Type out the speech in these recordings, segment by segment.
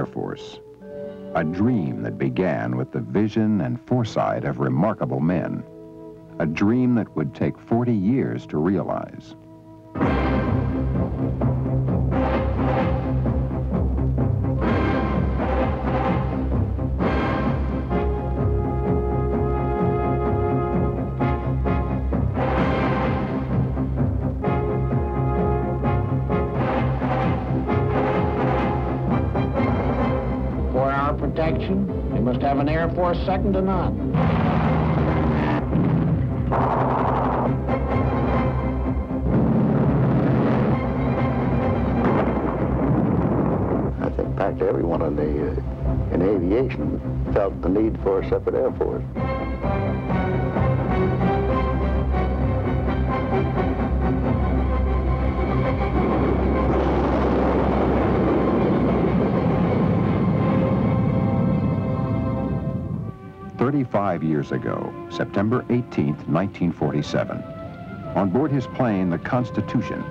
Air Force. A dream that began with the vision and foresight of remarkable men. A dream that would take 40 years to realize. An Air Force second to none. I think practically everyone in the uh, in aviation felt the need for a separate Air Force. 35 years ago, September 18, 1947. On board his plane, the Constitution,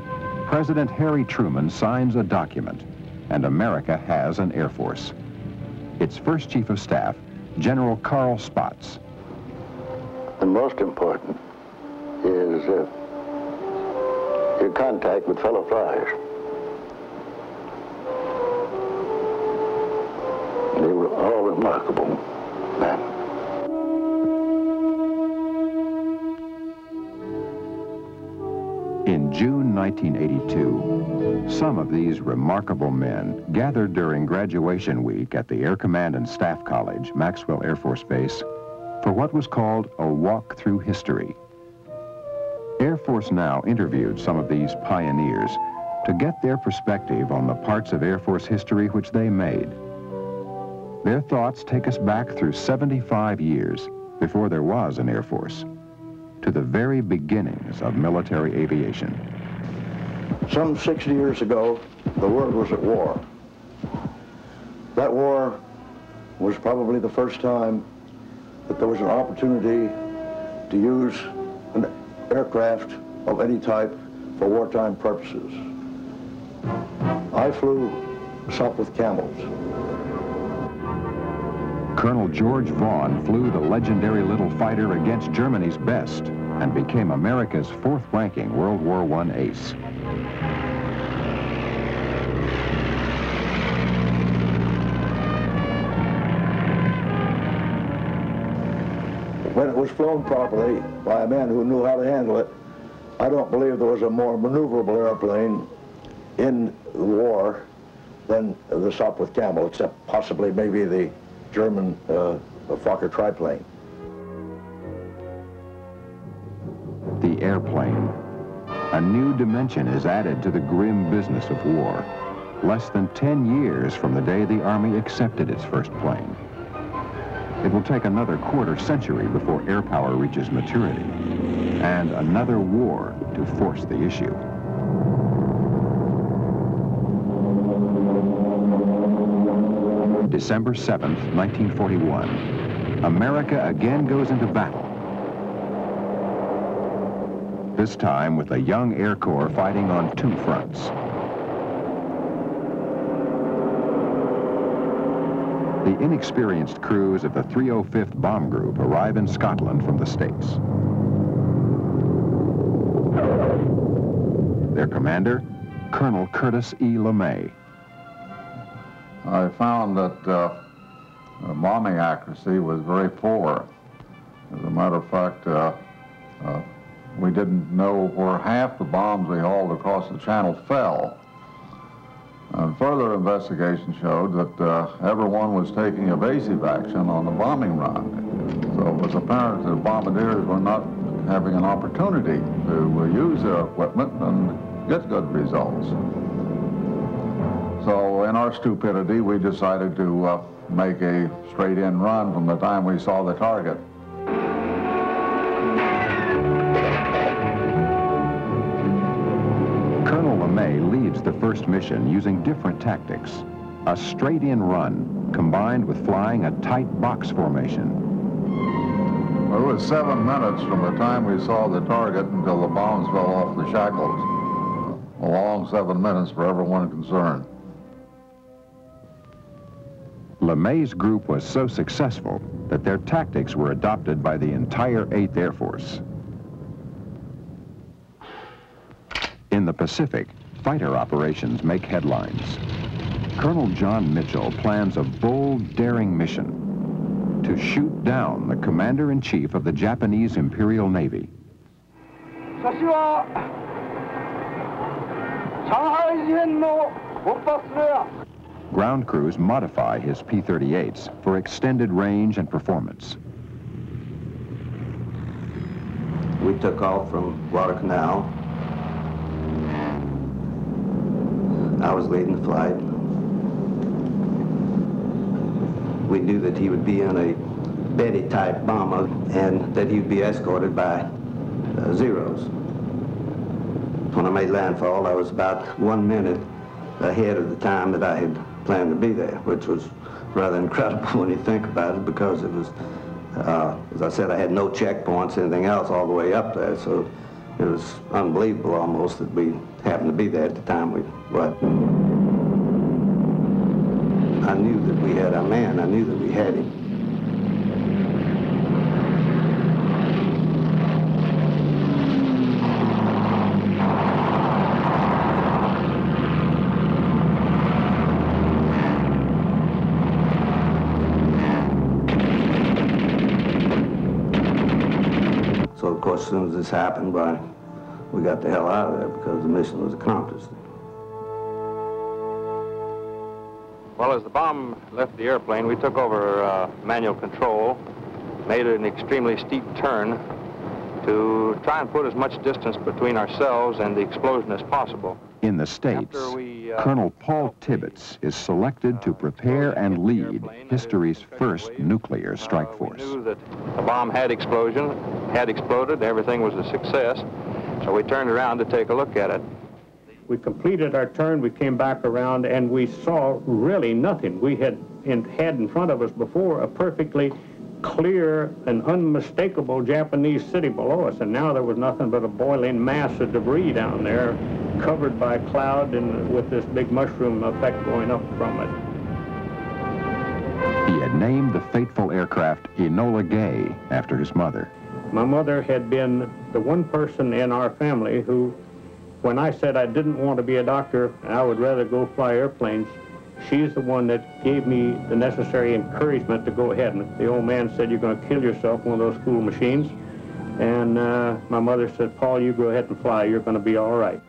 President Harry Truman signs a document, and America has an Air Force. Its first Chief of Staff, General Carl Spaatz. The most important is uh, your contact with fellow flyers. They were all remarkable men. June 1982, some of these remarkable men gathered during graduation week at the Air Command and Staff College, Maxwell Air Force Base, for what was called a walk through history. Air Force Now interviewed some of these pioneers to get their perspective on the parts of Air Force history which they made. Their thoughts take us back through 75 years before there was an Air Force to the very beginnings of military aviation. Some 60 years ago, the world was at war. That war was probably the first time that there was an opportunity to use an aircraft of any type for wartime purposes. I flew Sopwith Camels. Colonel George Vaughn flew the legendary little fighter against Germany's best and became America's fourth-ranking World War I ace. When it was flown properly by a man who knew how to handle it, I don't believe there was a more maneuverable airplane in the war than the Sopwith Camel, except possibly maybe the German uh, Fokker triplane. The airplane. A new dimension is added to the grim business of war. Less than 10 years from the day the Army accepted its first plane. It will take another quarter century before air power reaches maturity, and another war to force the issue. December 7, 1941. America again goes into battle. This time with a young Air Corps fighting on two fronts. The inexperienced crews of the 305th Bomb Group arrive in Scotland from the States. Their commander, Colonel Curtis E. LeMay. I found that uh, bombing accuracy was very poor. As a matter of fact, uh, uh, we didn't know where half the bombs we hauled across the channel fell. And further investigation showed that uh, everyone was taking evasive action on the bombing run. So it was apparent that bombardiers were not having an opportunity to uh, use their equipment and get good results. In our stupidity, we decided to uh, make a straight-in run from the time we saw the target. Colonel LeMay leads the first mission using different tactics. A straight-in run combined with flying a tight box formation. It was seven minutes from the time we saw the target until the bombs fell off the shackles. A long seven minutes for everyone concerned. LeMay's group was so successful that their tactics were adopted by the entire 8th Air Force. In the Pacific, fighter operations make headlines. Colonel John Mitchell plans a bold, daring mission to shoot down the commander-in-chief of the Japanese Imperial Navy. Ground crews modify his P-38s for extended range and performance. We took off from Guadalcanal. I was leading the flight. We knew that he would be in a Betty-type bomber and that he would be escorted by uh, Zeros. When I made landfall, I was about one minute ahead of the time that I had planned to be there, which was rather incredible when you think about it because it was, uh, as I said, I had no checkpoints, anything else all the way up there, so it was unbelievable almost that we happened to be there at the time we, what? I knew that we had our man, I knew that we had him. So of course, as soon as this happened, but we got the hell out of there because the mission was accomplished. Well, as the bomb left the airplane, we took over uh, manual control, made an extremely steep turn to try and put as much distance between ourselves and the explosion as possible. In the States, we, uh, Colonel Paul Tibbets is selected to prepare and lead history's first nuclear strike Uh, force. We knew that the bomb had explosion, had exploded, everything was a success, so we turned around to take a look at it. We completed our turn, we came back around, and we saw really nothing. We had in, had in front of us before a perfectly clear and unmistakable Japanese city below us, and now there was nothing but a boiling mass of debris down there, covered by cloud and with this big mushroom effect going up from it. He had named the fateful aircraft Enola Gay after his mother. My mother had been the one person in our family who, when I said I didn't want to be a doctor and I would rather go fly airplanes, she's the one that gave me the necessary encouragement to go ahead. And the old man said, you're going to kill yourself, one of those cool machines. And uh, my mother said, Paul, you go ahead and fly. You're going to be all right.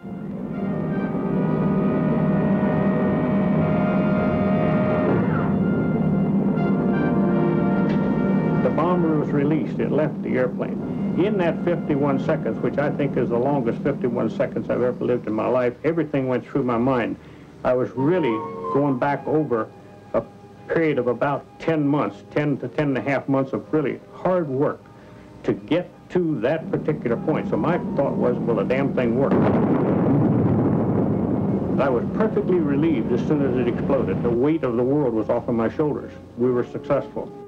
Bomber was released. It left the airplane. In that 51 seconds, which I think is the longest 51 seconds I've ever lived in my life, everything went through my mind. I was really going back over a period of about 10 months, 10 to 10 and a half months of really hard work to get to that particular point. So my thought was, well, the damn thing worked. I was perfectly relieved as soon as it exploded. The weight of the world was off of my shoulders. We were successful.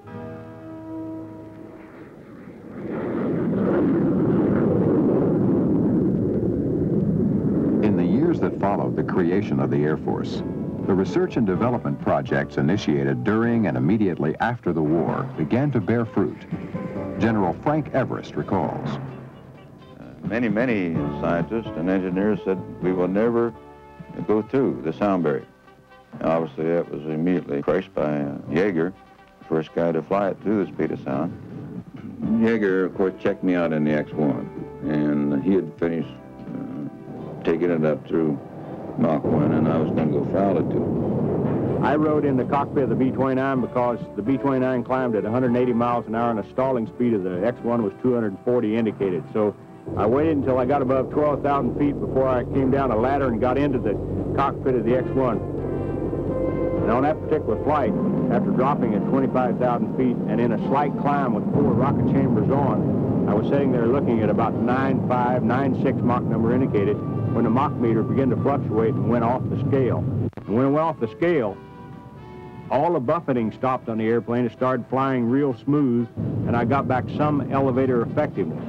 Followed the creation of the Air Force, the research and development projects initiated during and immediately after the war began to bear fruit. General Frank Everest recalls. Many, many scientists and engineers said we will never go through the sound barrier. Obviously, that was immediately crushed by uh, Yeager, the first guy to fly it through the speed of sound. Yeager, of course, checked me out in the X-1, and he had finished uh, taking it up through Mach 1, and I was going to go foul it too. I rode in the cockpit of the B-29 because the B-29 climbed at 180 miles an hour and the stalling speed of the X-1 was 240 indicated. So I waited until I got above 12,000 feet before I came down a ladder and got into the cockpit of the X-1. And on that particular flight, after dropping at 25,000 feet and in a slight climb with four rocket chambers on, I was sitting there looking at about 9.5, 9.6 Mach number indicated when the Mach meter began to fluctuate and went off the scale. And when it went off the scale, all the buffeting stopped on the airplane. It started flying real smooth, and I got back some elevator effectiveness.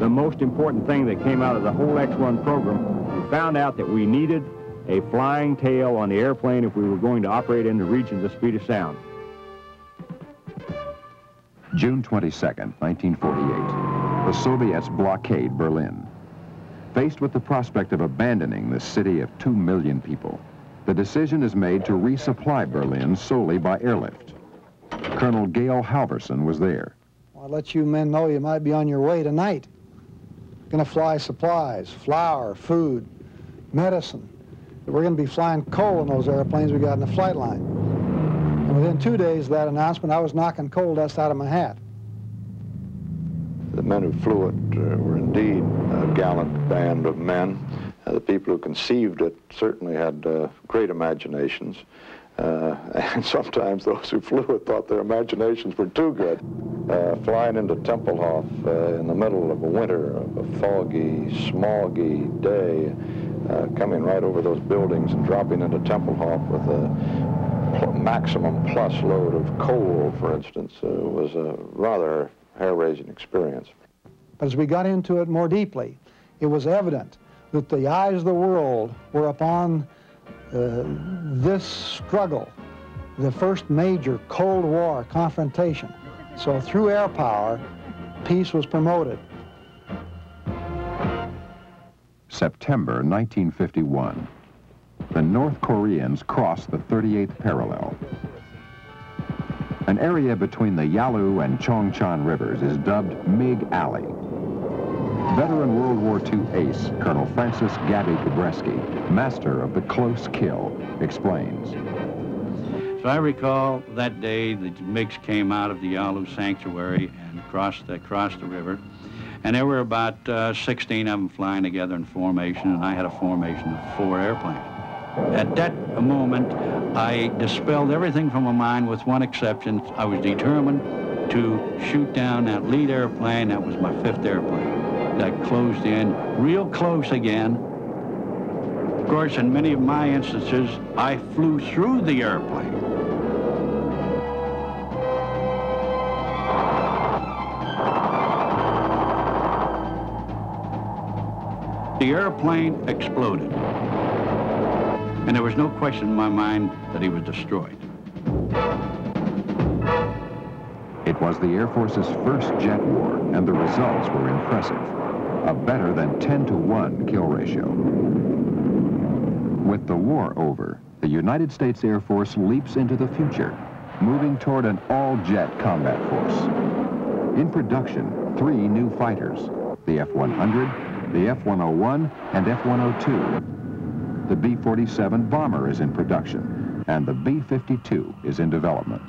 The most important thing that came out of the whole X-1 program, we found out that we needed a flying tail on the airplane if we were going to operate in the region of the speed of sound. June 22, 1948, the Soviets blockade Berlin. Faced with the prospect of abandoning this city of two million people, the decision is made to resupply Berlin solely by airlift. Colonel Gail Halvorsen was there. I'll let you men know you might be on your way tonight. To fly supplies, flour, food, medicine. We're to be flying coal in those airplanes we got in the flight line. Within two days of that announcement, I was knocking coal dust out of my hat. The men who flew it uh, were indeed a gallant band of men. Uh, the people who conceived it certainly had uh, great imaginations. Uh, and sometimes those who flew it thought their imaginations were too good. Uh, flying into Tempelhof uh, in the middle of a winter, a foggy, smoggy day, coming right over those buildings and dropping into Tempelhof with a maximum plus load of coal, for instance, uh, was a rather hair-raising experience. But as we got into it more deeply, it was evident that the eyes of the world were upon uh, this struggle, the first major Cold War confrontation. So through air power, peace was promoted. September 1951. The North Koreans crossed the 38th parallel. An area between the Yalu and Chongchon rivers is dubbed Mig Alley. Veteran World War II ace, Colonel Francis Gabby Gabreski, master of the close kill, explains. So I recall that day the MiGs came out of the Yalu Sanctuary and crossed the, the river. And there were about uh, 16 of them flying together in formation, and I had a formation of four airplanes. At that moment, I dispelled everything from my mind with one exception. I was determined to shoot down that lead airplane. That was my fifth airplane that closed in real close again. Of course, in many of my instances, I flew through the airplane. The airplane exploded. And there was no question in my mind that he was destroyed. It was the Air Force's first jet war, and the results were impressive a better than 10 to 1 kill ratio. With the war over, the United States Air Force leaps into the future, moving toward an all-jet combat force. In production, three new fighters, the F-100, the F-101, and F-102. The B-47 bomber is in production, and the B-52 is in development.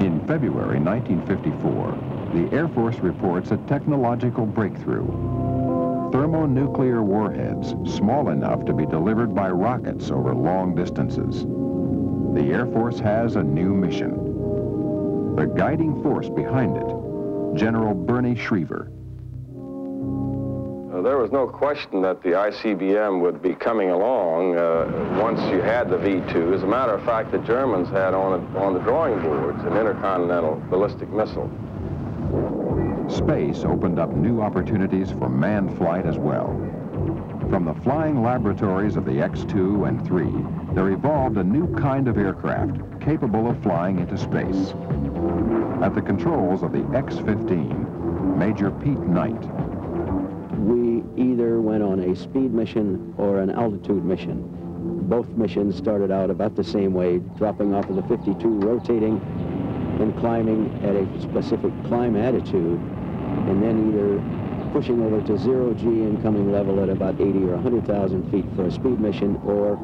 In February 1954, the Air Force reports a technological breakthrough. Thermonuclear warheads, small enough to be delivered by rockets over long distances. The Air Force has a new mission. The guiding force behind it, General Bernie Schriever. There was no question that the ICBM would be coming along uh, once you had the V-2. As a matter of fact, the Germans had on, a, on the drawing boards an intercontinental ballistic missile. Space opened up new opportunities for manned flight as well. From the flying laboratories of the X-2 and 3, there evolved a new kind of aircraft capable of flying into space. At the controls of the X-15, Major Pete Knight. A speed mission or an altitude mission. Both missions started out about the same way, dropping off of the 52, rotating, and climbing at a specific climb attitude and then either pushing over to zero G and coming level at about 80 or 100,000 feet for a speed mission, or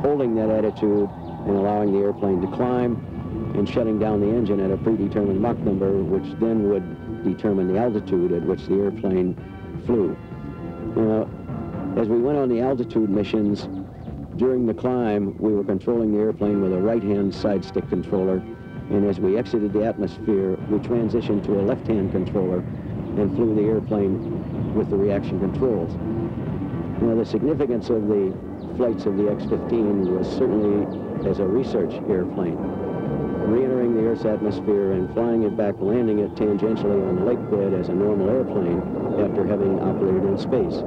holding that attitude and allowing the airplane to climb and shutting down the engine at a predetermined Mach number, which then would determine the altitude at which the airplane flew. Now, as we went on the altitude missions, during the climb, we were controlling the airplane with a right-hand side stick controller, and as we exited the atmosphere, we transitioned to a left-hand controller and flew the airplane with the reaction controls. Now, the significance of the flights of the X-15 was certainly as a research airplane. Re-entering the Earth's atmosphere and flying it back, landing it tangentially on the lake bed as a normal airplane after having operated in space.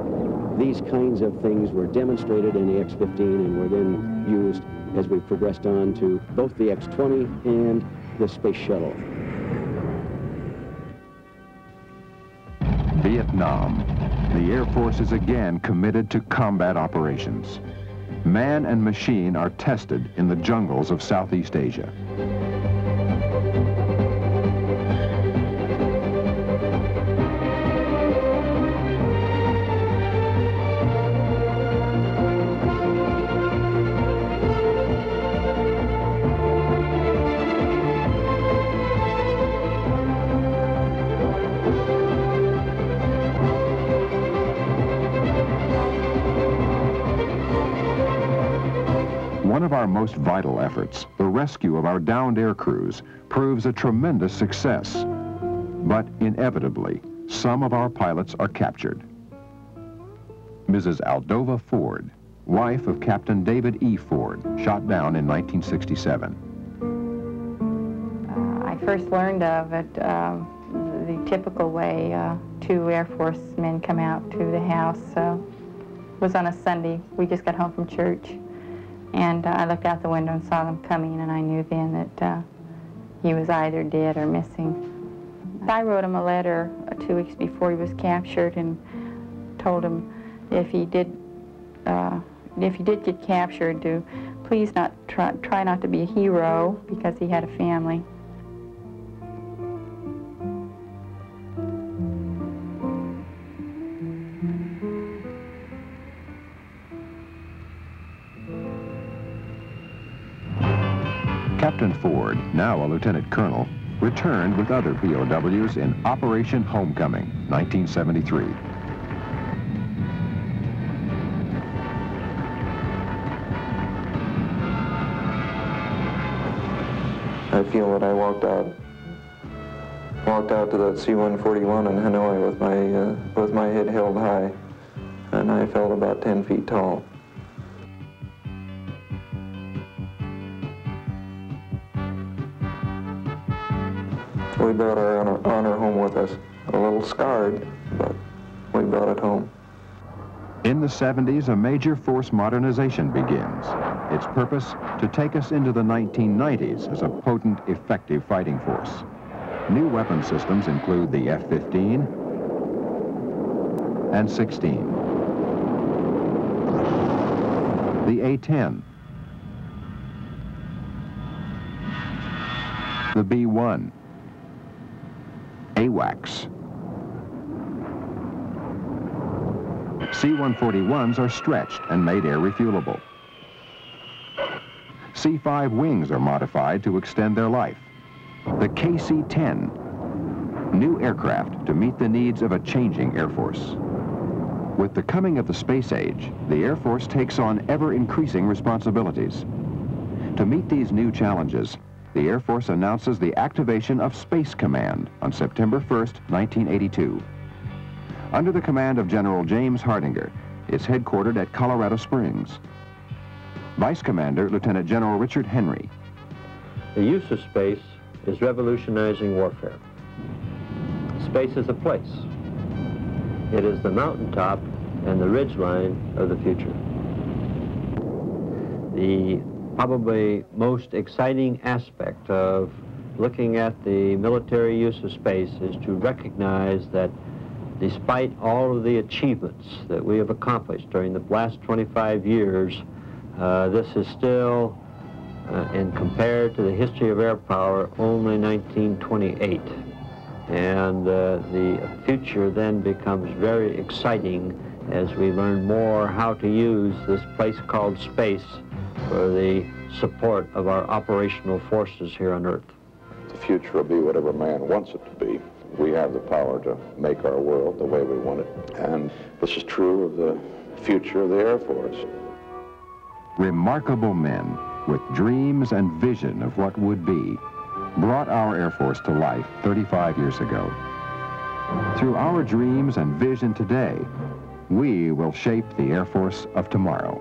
These kinds of things were demonstrated in the X-15 and were then used as we progressed on to both the X-20 and the Space Shuttle. Vietnam. The Air Force is again committed to combat operations. Man and machine are tested in the jungles of Southeast Asia. Our most vital efforts, the rescue of our downed air crews, proves a tremendous success. But inevitably, some of our pilots are captured. Mrs. Aldova Ford, wife of Captain David E. Ford, shot down in 1967. Uh, I first learned of it um, the typical way uh, two Air Force men come out to the house. Uh, was on a Sunday. We just got home from church. And uh, I looked out the window and saw them coming, and I knew then that uh, he was either dead or missing. I wrote him a letter uh, two weeks before he was captured and told him if he did, uh, if he did get captured, to please not try, try not to be a hero because he had a family. Lieutenant colonel, returned with other POWs in Operation Homecoming, 1973. I feel that I walked out walked out to that C-141 in Hanoi with my uh, with my head held high, and I felt about 10 feet tall. Brought our honor, home with us. A little scarred, but we brought it home. In the 70s, a major force modernization begins. Its purpose, to take us into the 1990s as a potent, effective fighting force. New weapon systems include the F-15 and 16, the A-10, the B-1, AWACS. C-141s are stretched and made air refuelable. C-5 wings are modified to extend their life. The KC-10, new aircraft to meet the needs of a changing Air Force. With the coming of the space age, the Air Force takes on ever-increasing responsibilities. To meet these new challenges, the Air Force announces the activation of Space Command on September 1st, 1982. Under the command of General James Hartinger, it's headquartered at Colorado Springs. Vice Commander Lieutenant General Richard Henry. The use of space is revolutionizing warfare. Space is a place. It is the mountaintop and the ridgeline of the future. The probably most exciting aspect of looking at the military use of space is to recognize that despite all of the achievements that we have accomplished during the last 25 years, uh, this is still, uh, and compared to the history of air power, only 1928. And uh, the future then becomes very exciting as we learn more how to use this place called space for the support of our operational forces here on Earth. The future will be whatever man wants it to be. We have the power to make our world the way we want it. And this is true of the future of the Air Force. Remarkable men with dreams and vision of what would be brought our Air Force to life 35 years ago. Through our dreams and vision today, we will shape the Air Force of tomorrow.